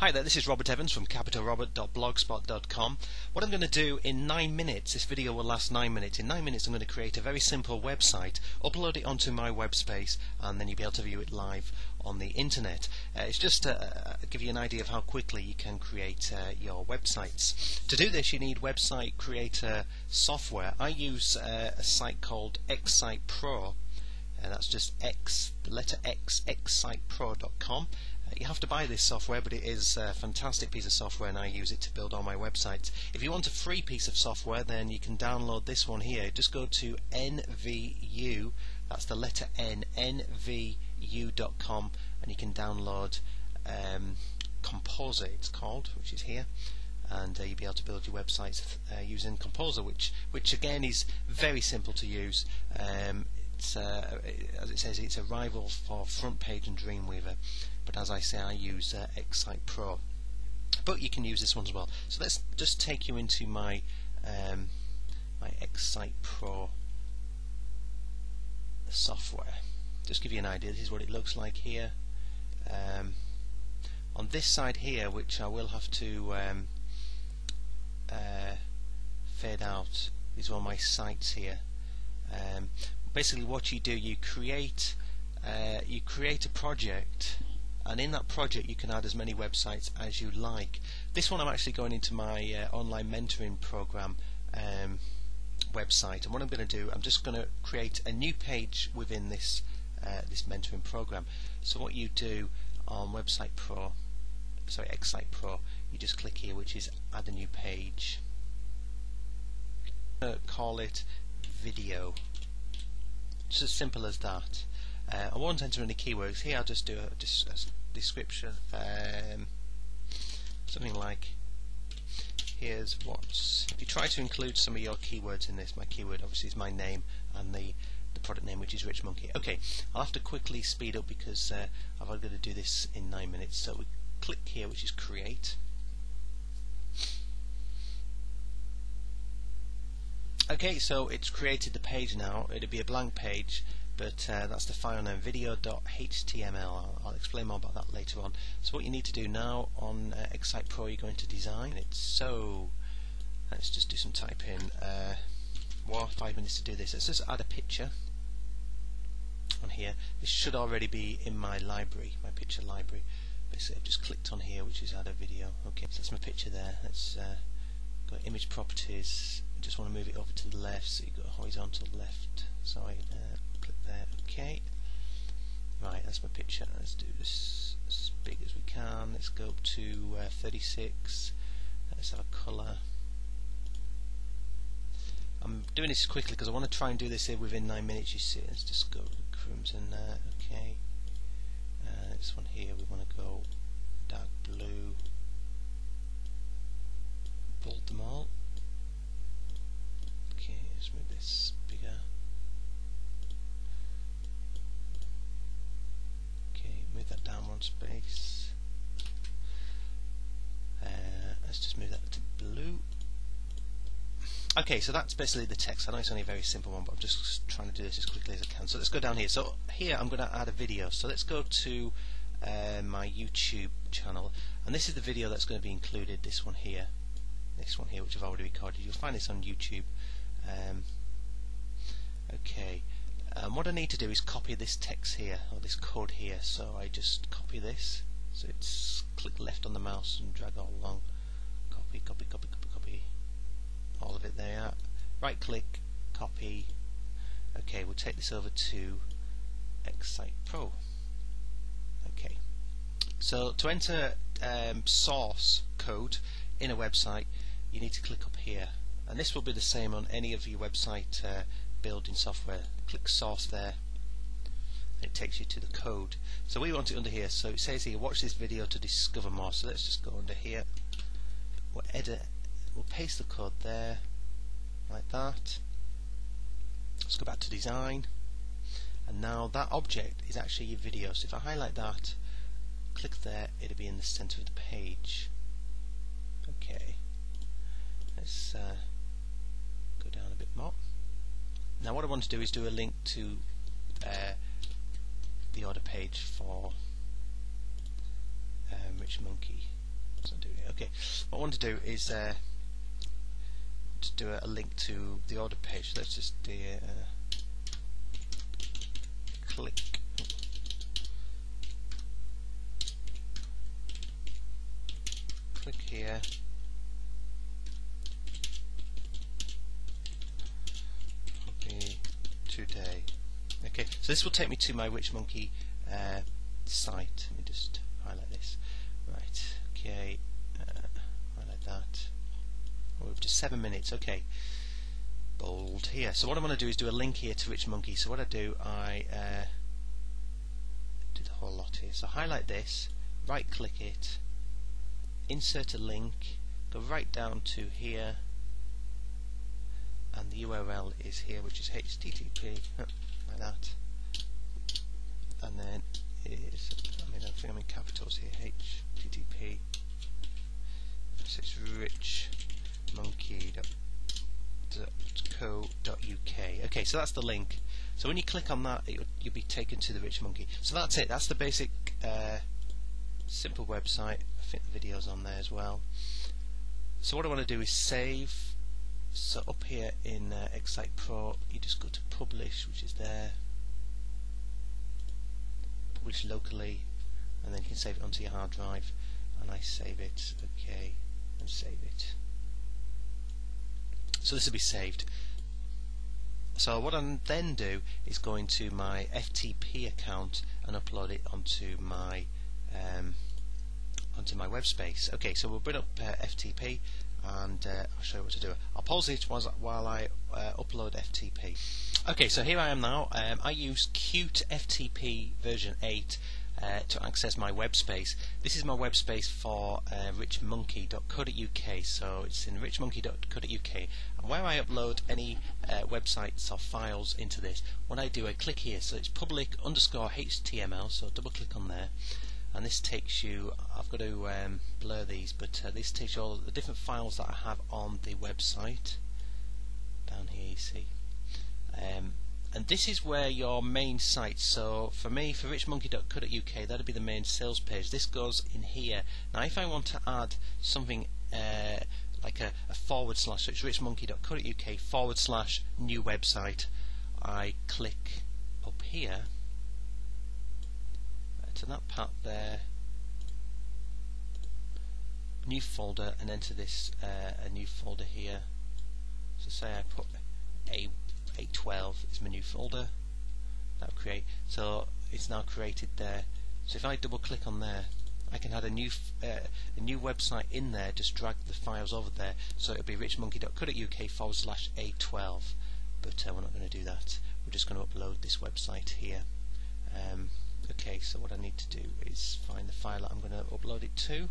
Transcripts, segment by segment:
Hi there, this is Robert Evans from capitalrobert.blogspot.com. What I'm going to do in 9 minutes, this video will last 9 minutes, in 9 minutes I'm going to create a very simple website, upload it onto my web space and then you'll be able to view it live on the internet. Uh, it's just to uh, give you an idea of how quickly you can create uh, your websites. To do this you need website creator software. I use uh, a site called Xsite Pro and that's just X, the letter X, xsitepro.com. You have to buy this software, but it is a fantastic piece of software, and I use it to build all my websites. If you want a free piece of software, then you can download this one here. Just go to NVU, that's the letter N, NVU.com, and you can download um, Composer, it's called, which is here and uh, you'll be able to build your websites uh, using Composer, which which again is very simple to use. Um, it's uh, as it says, it's a rival for FrontPage and Dreamweaver. But as I say, I use uh, Xsite Pro. But you can use this one as well. So let's just take you into my um, my Xsite Pro software. Just give you an idea. This is what it looks like here. Um, on this side here, which I will have to um, uh, fade out, these are all my sites here. Um, basically what you do you create uh, you create a project and in that project you can add as many websites as you like. This one I'm actually going into my uh, online mentoring program um, website. And what I'm going to do I'm just going to create a new page within this uh, this mentoring program. So what you do on website pro sorry Xsite Pro you just click here which is add a new page. Call it video just as simple as that. Uh, I won't enter any keywords. Here I'll just do a, a description. Um, something like here's what's if you try to include some of your keywords in this my keyword obviously is my name and the the product name which is Rich Monkey okay I'll have to quickly speed up because uh, I've got to do this in nine minutes so we click here which is create Okay, so it's created the page now. It'll be a blank page, but uh, that's the file name video.html. I'll, I'll, explain more about that later on. So what you need to do now on uh, Xsite Pro, you're going to design it. So let's just do some typing. Uh, well, five minutes to do this. Let's just add a picture on here. This should already be in my library, my picture library. Basically, I've just clicked on here, which is add a video. Okay, so that's my picture there. Let's uh, image properties just want to move it over to the left so you've got a horizontal left side uh, click there okay right that's my picture. Let's do this as big as we can. Let's go up to uh, 36 let's have a colour. I'm doing this quickly because I want to try and do this here within 9 minutes you see. Let's just go crimson there okay uh, this one here we want to go dark blue bold them all let's make this bigger. Okay, move that space. Uh, let's just move that to blue. Okay, so that's basically the text. I know it's only a very simple one, but I'm just trying to do this as quickly as I can. So let's go down here. So here I'm going to add a video. So let's go to uh, my YouTube channel, and this is the video that's going to be included. This one here, this one here, which I've already recorded. You'll find this on YouTube. Um, okay, um, what I need to do is copy this text here, or this code here, so I just copy this, so it's click left on the mouse and drag all along, copy, copy, copy, copy, copy, all of it there, right click, copy, okay, we'll take this over to Xsite Pro, okay, so to enter um, source code in a website, you need to click up here. And this will be the same on any of your website uh, building software. Click source there. It takes you to the code. So we want it under here so it says here watch this video to discover more. So let's just go under here. We'll edit we'll paste the code there like that. Let's go back to design. And now that object is actually your video. So if I highlight that click there it'll be in the center of the page okay let's uh, down a bit more. Now what I want to do is do a link to uh, the order page for um, Rich Monkey. Doing it. Okay, what I want to do is uh, to do a, a, link to the order page. Let's just do uh, click. Click here. Copy today. Okay, so this will take me to my Rich Monkey uh, site. Let me just highlight this. Right, okay, uh, highlight that. We're up to seven minutes, okay. Bold here. So what I want to do is do a link here to Rich Monkey. So what I do, I uh, do the whole lot here. So highlight this, right click it, insert a link, go right down to here, and the URL is here, which is http like that, and then is I mean I'm in capitals here http so it's richmonkey.co.uk okay so that's the link. So when you click on that it, you'll be taken to the Rich Monkey so that's it. That's the basic uh, simple website. I think the video's on there as well. So what I want to do is save so up here in uh, Xsite Pro you just go to publish which is there. Publish locally and then you can save it onto your hard drive. And I save it okay and save it. So this will be saved. So what I then do is go into my FTP account and upload it onto my um, onto my web space. Okay so we'll bring up uh, FTP and uh, I'll show you what to do. I'll pause it while I uh, upload FTP. Okay, so here I am now. Um, I use CuteFTP version 8 uh, to access my web space. This is my web space for uh, richmonkey.co.uk, so it's in richmonkey.co.uk. And where I upload any uh, websites or files into this, what I do, I click here, so it's public underscore HTML, so double click on there and this takes you I've got to um, blur these but uh, this takes you all the different files that I have on the website. Down here you see. Um, and this is where your main site so for me for richmonkey.co.uk that'll be the main sales page. This goes in here. Now if I want to add something uh, like a, a, forward slash so it's richmonkey.co.uk forward slash new website I click up here to that part there new folder and enter this uh, a new folder here. So say I put a 812 is my new folder. That'll create so it's now created there. So if I double click on there I can add a new uh, a new website in there just drag the files over there. So it'll be richmonkey.co.uk forward slash a12 but uh, we're not going to do that. We're just going to upload this website here. Um, Okay, so what I need to do is find the file that I'm going to upload it to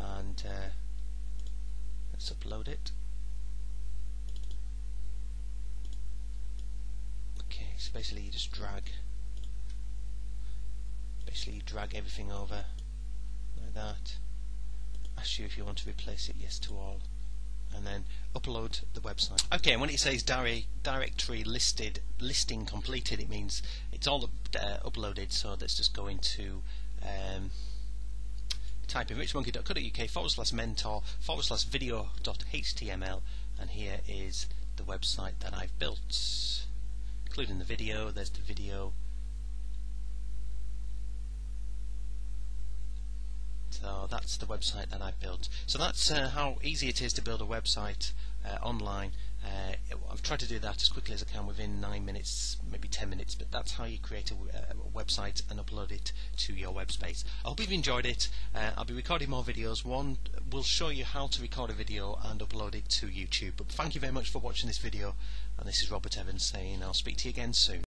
and uh, let's upload it. Okay, so basically you just drag basically you drag everything over like that. Ask you if you want to replace it, yes to all and then upload the website. Okay, and when it says directory listed, listing completed, it means it's all uh, uploaded. So let's just go into um, type in richmonkey.co.uk forward slash mentor forward slash video.html, and here is the website that I've built, including the video. There's the video So that's the website that I built. So that's uh, how easy it is to build a website uh, online. Uh, I've tried to do that as quickly as I can within 9 minutes, maybe 10 minutes, but that's how you create a, a website and upload it to your web space. I hope you've enjoyed it. Uh, I'll be recording more videos. One will show you how to record a video and upload it to YouTube. But thank you very much for watching this video, and this is Robert Evans saying I'll speak to you again soon.